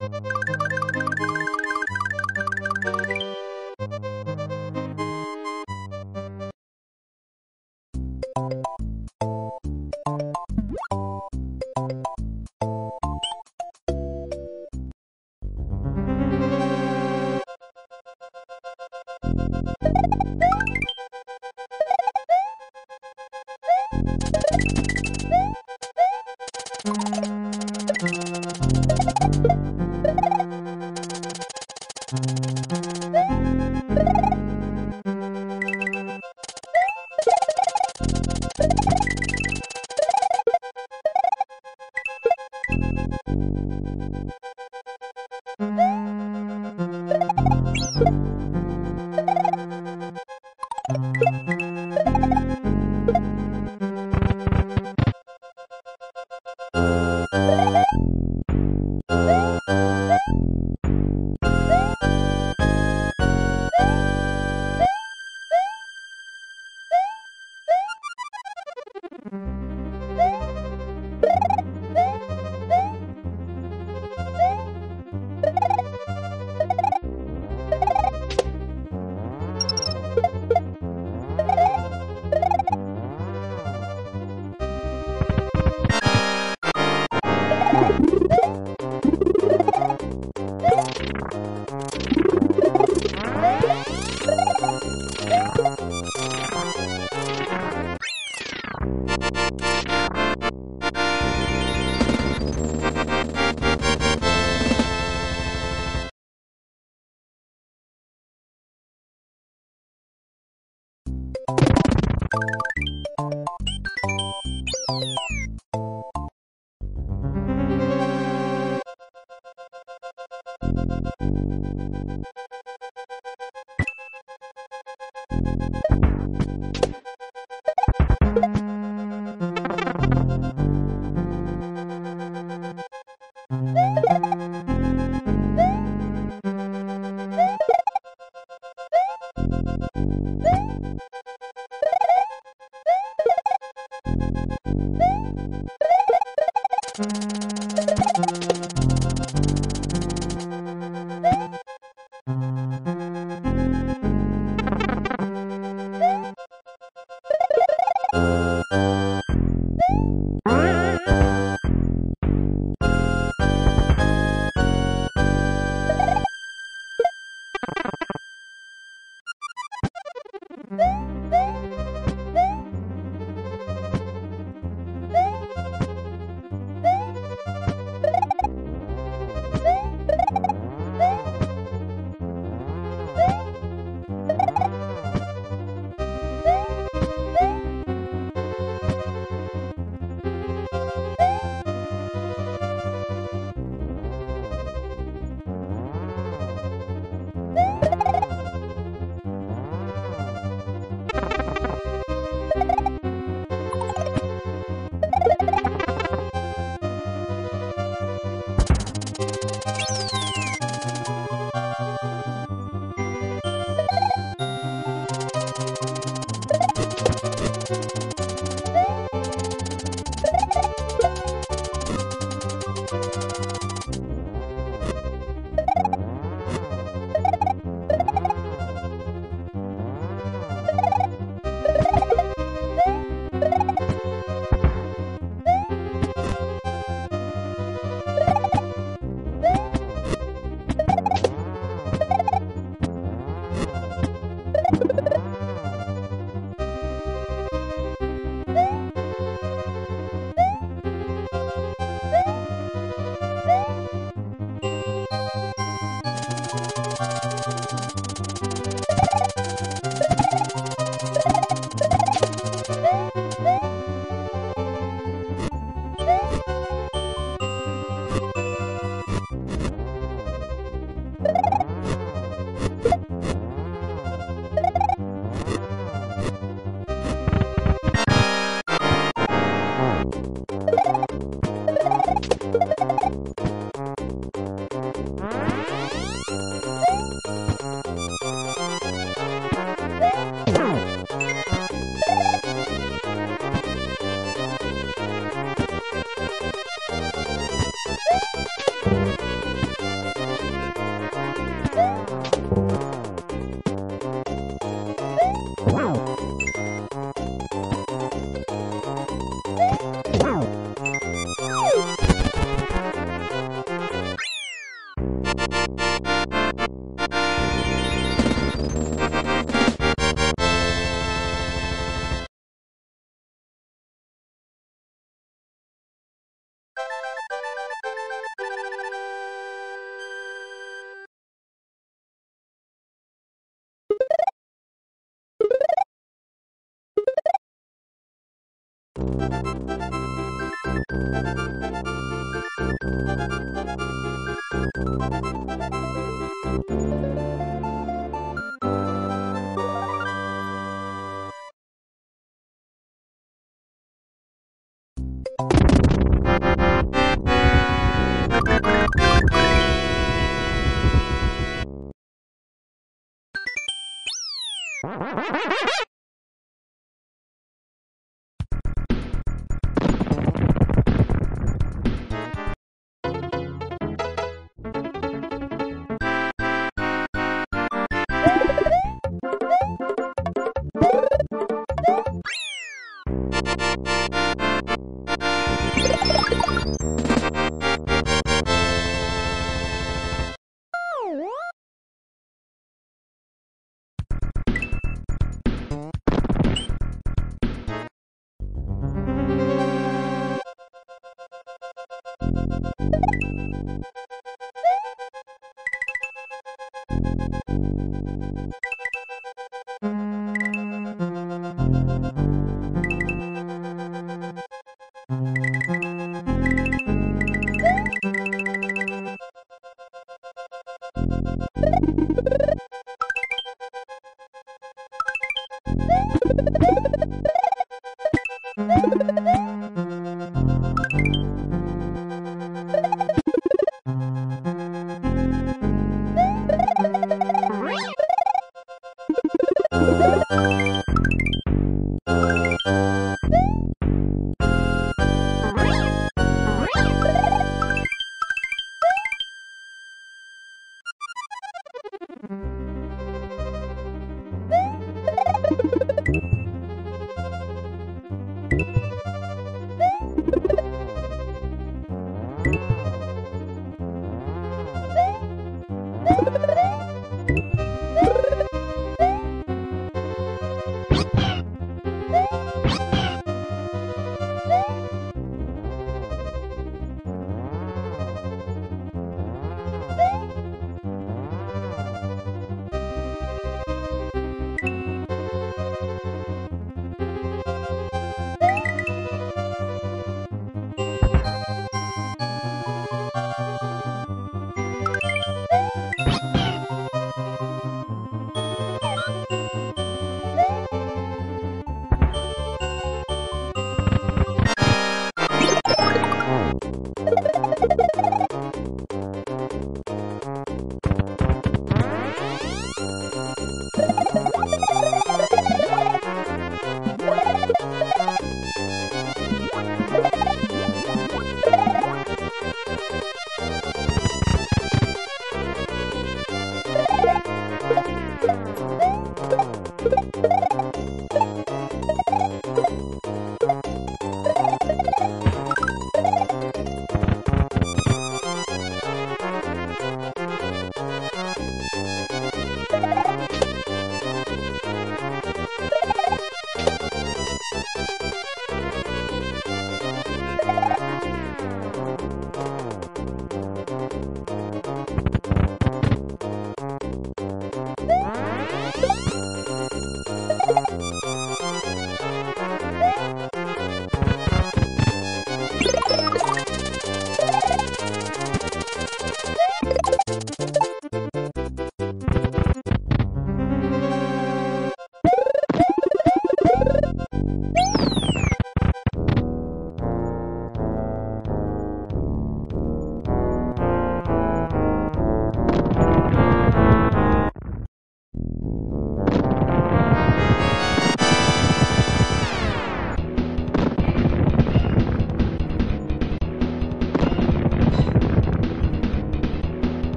Música Bye.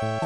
Show.